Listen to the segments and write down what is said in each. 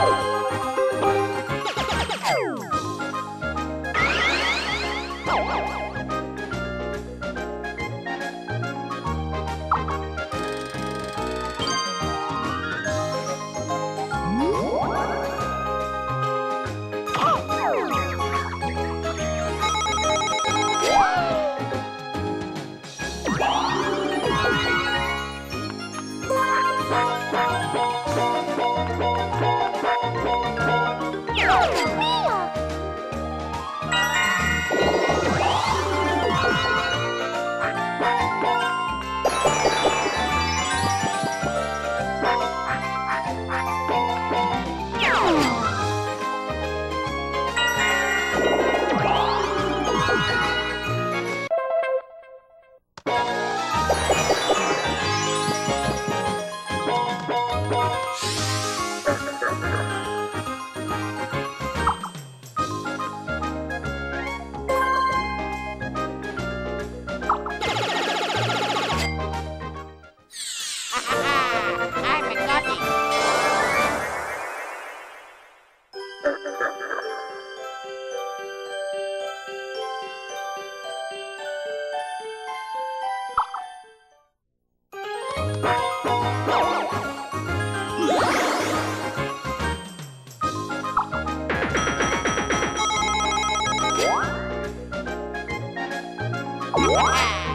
I Ah!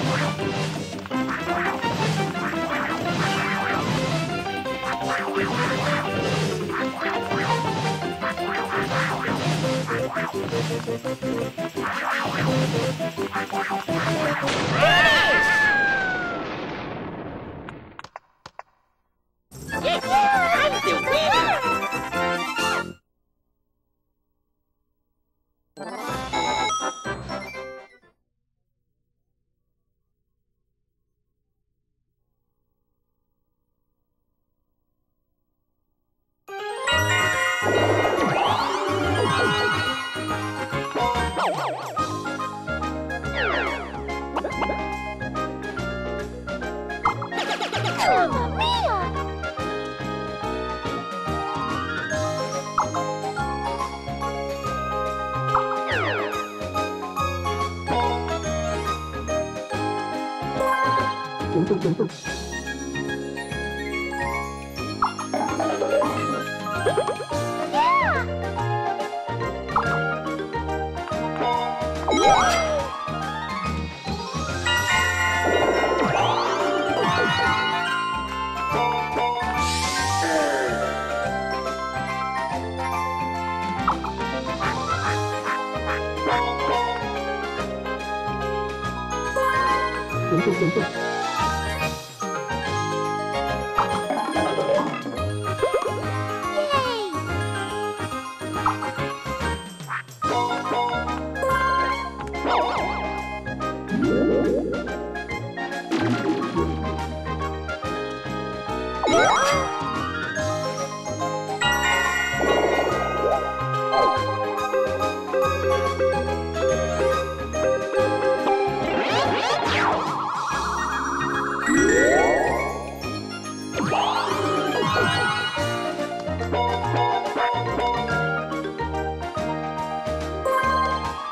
Wow. I'm Yeah!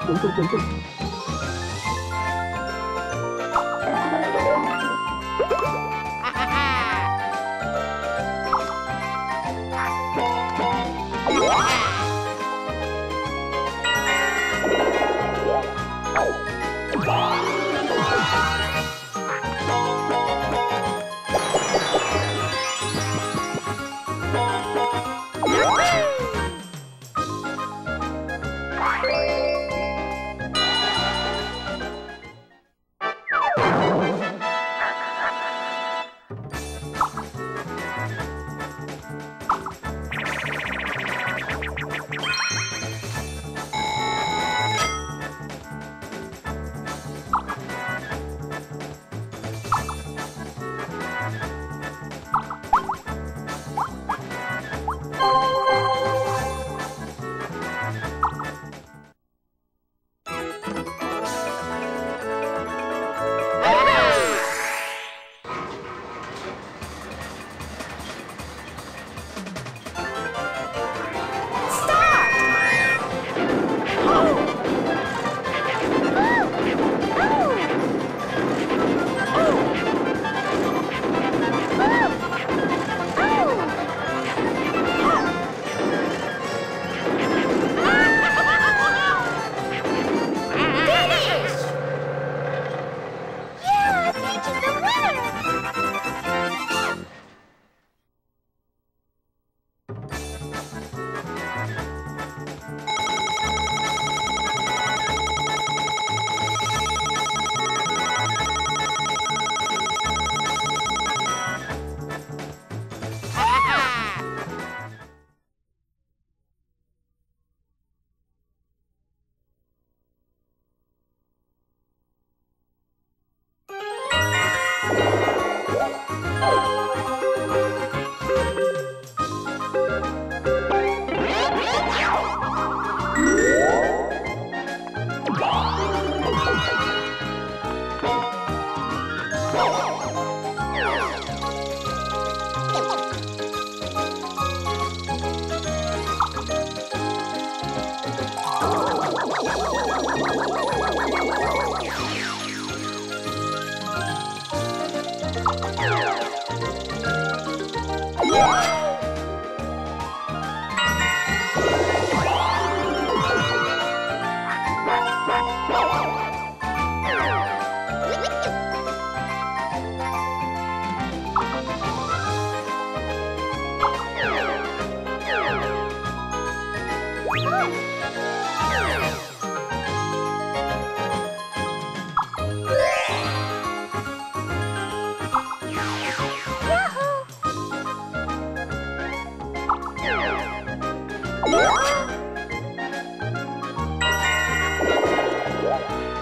滚滚滚滚。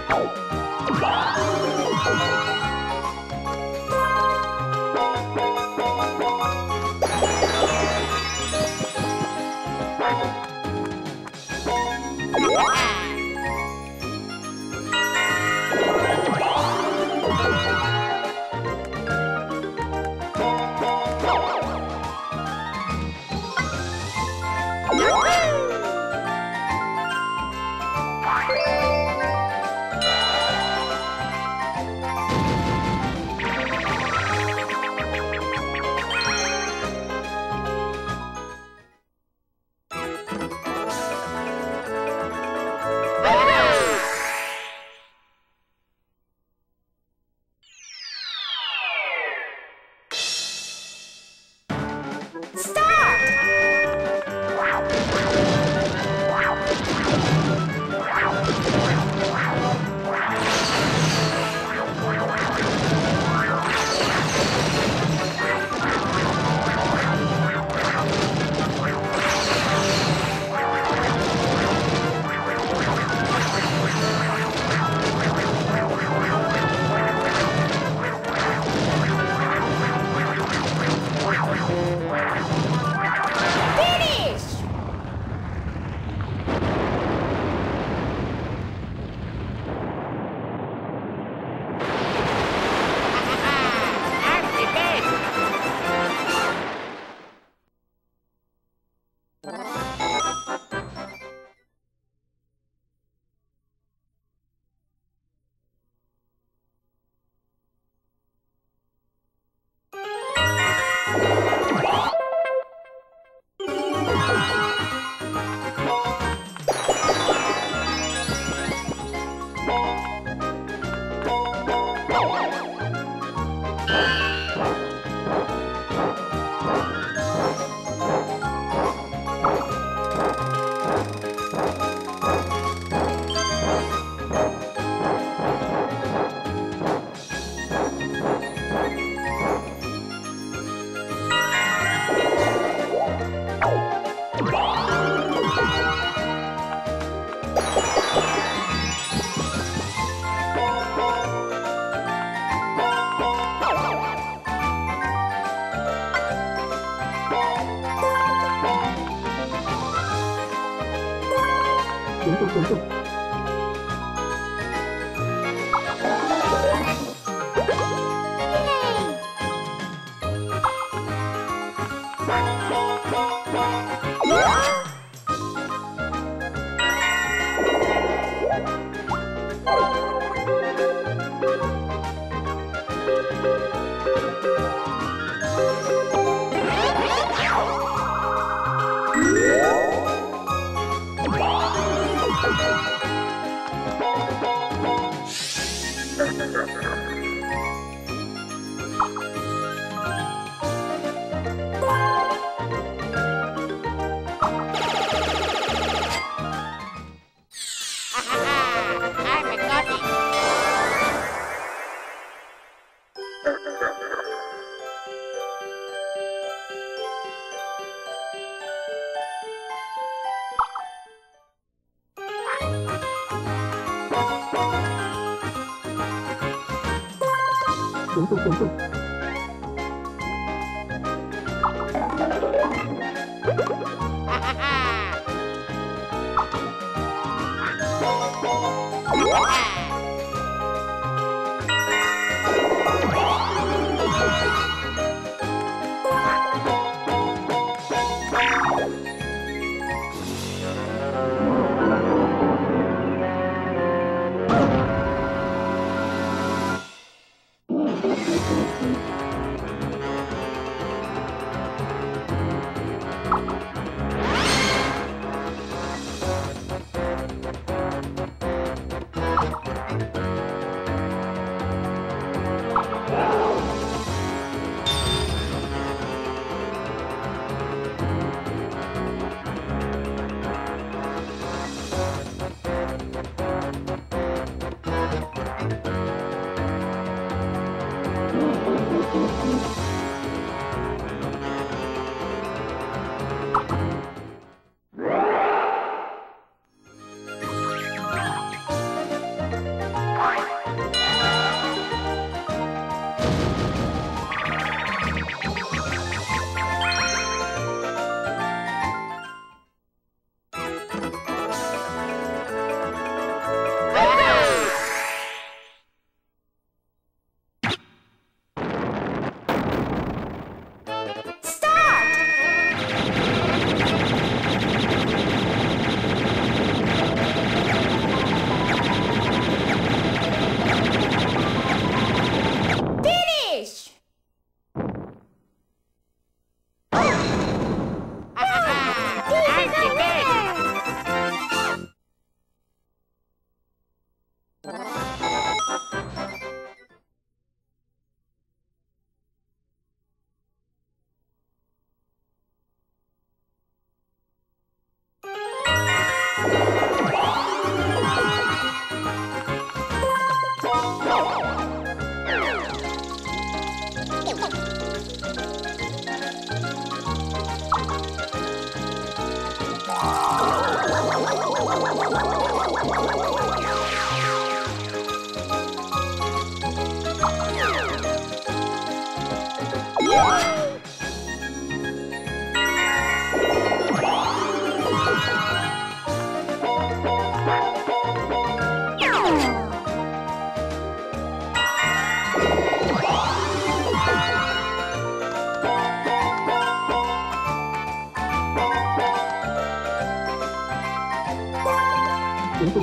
you 行动，行动。Got it. 行动行动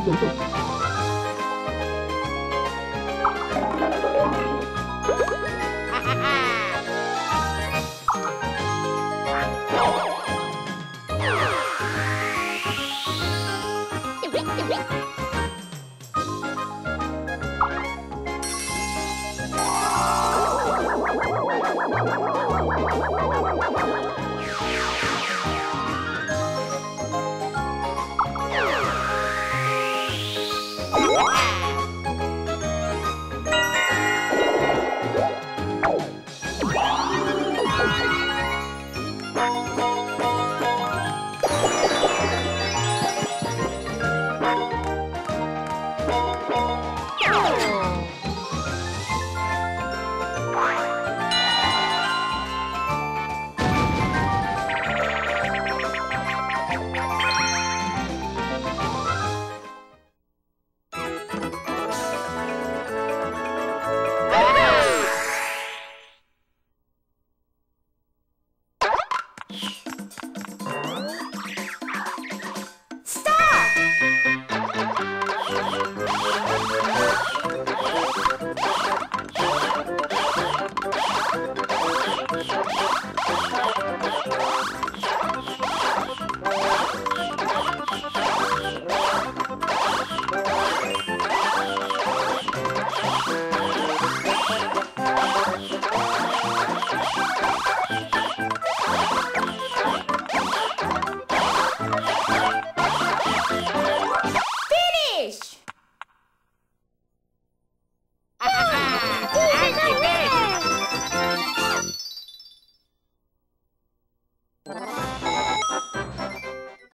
tiempo.